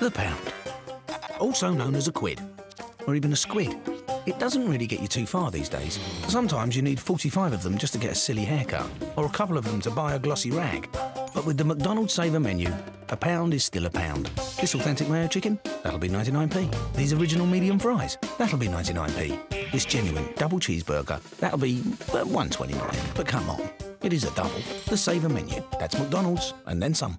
The pound. Also known as a quid, or even a squid. It doesn't really get you too far these days. Sometimes you need 45 of them just to get a silly haircut, or a couple of them to buy a glossy rag. But with the McDonald's Saver menu, a pound is still a pound. This authentic mayo chicken, that'll be 99p. These original medium fries, that'll be 99p. This genuine double cheeseburger, that'll be uh, 129. But come on, it is a double. The Saver menu. That's McDonald's, and then some.